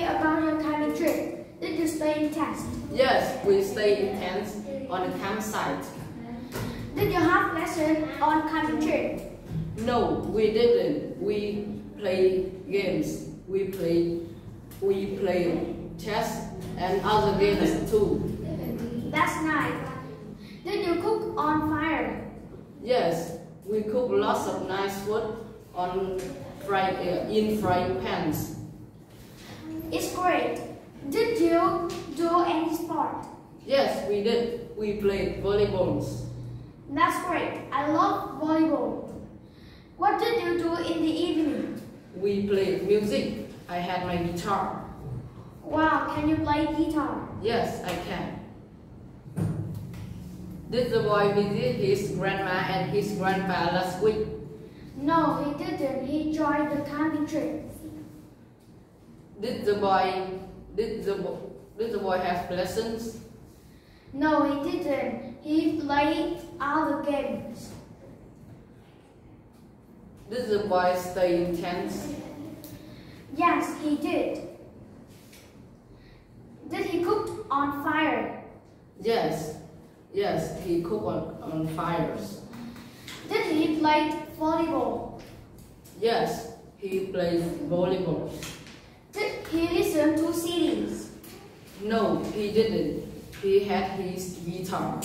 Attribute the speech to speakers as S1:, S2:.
S1: me about your camping trip. Did you stay in tents?
S2: Yes, we stay in tents on the campsite.
S1: Did you have lessons on camping trip?
S2: No, we didn't. We play games. We play we play chess and other games too.
S1: That's nice. Did you cook on fire?
S2: Yes, we cook lots of nice food on fry, uh, in frying pans.
S1: It's great. Did you do any sport?
S2: Yes, we did. We played volleyball.
S1: That's great. I love volleyball. What did you do in the evening?
S2: We played music. I had my guitar.
S1: Wow, can you play guitar?
S2: Yes, I can. Did the boy visit his grandma and his grandpa last week?
S1: No, he didn't. He joined the camping trip.
S2: Did the boy did the bo- did the boy have lessons?
S1: No, he didn't. He played other games.
S2: Did the boy stay in tents?
S1: Yes, he did. Did he cook on fire?
S2: Yes, yes, he cooked on, on fires.
S1: Did he play volleyball?
S2: Yes, he played volleyball.
S1: He listened to CDs?
S2: No, he didn't. He had his guitar.